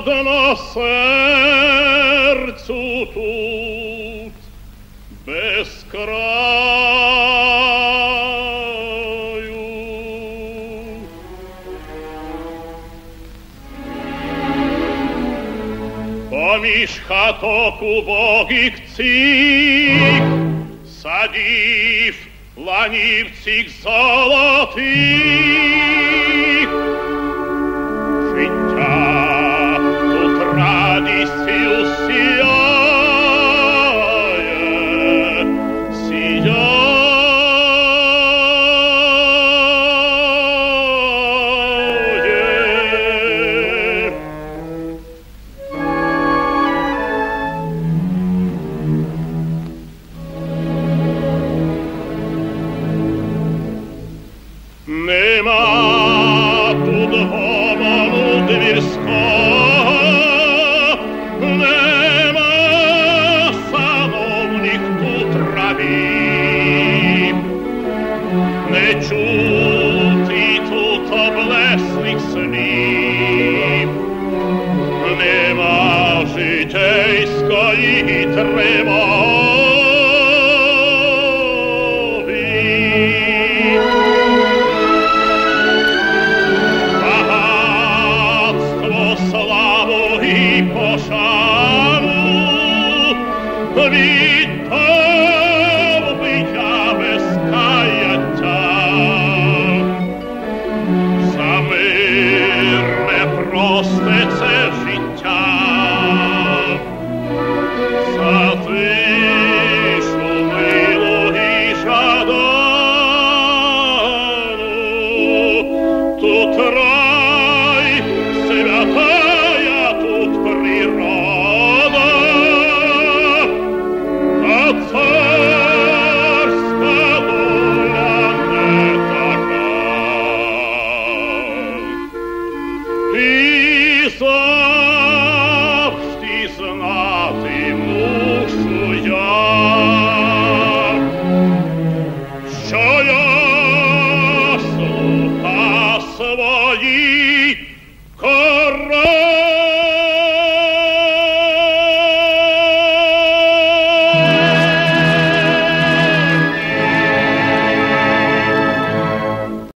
ладно серцю тут без краю. Поміж хаток убогих цих садів ланівців золотих. snim ne marchite scogli tremovi Bogatstvo slavu i pošaru Vidite ye